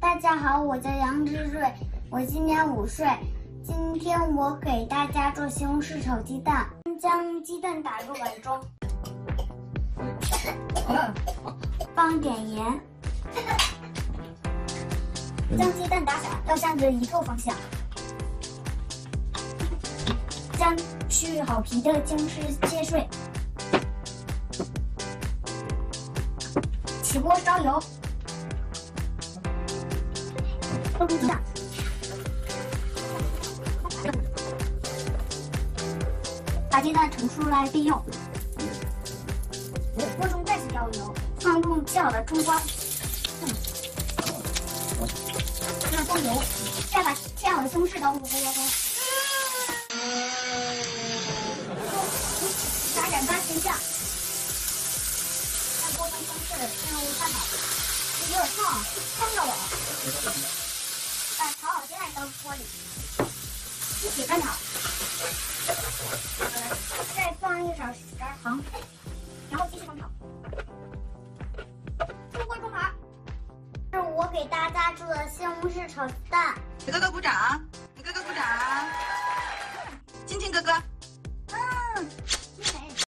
大家好，我叫杨之瑞，我今年五岁。今天我给大家做西红柿炒鸡蛋。将鸡蛋打入碗中，放点盐，将鸡蛋打散，要向着一个方向。将去好皮的西红柿切碎。起锅烧油，放入鸡蛋。把鸡蛋盛出来备用。锅中再次浇油，放入切好的葱花，再放油，再把切好的西红柿倒入锅中，撒点八仙酱，在锅中西红柿进入翻炒，有点烫，烫着了。当玻璃，你看它。再放一勺石糖，然后继续翻炒。出锅出盘，是我给大家做的西红柿炒蛋。给哥哥鼓掌，给哥哥鼓掌，亲亲哥哥。嗯。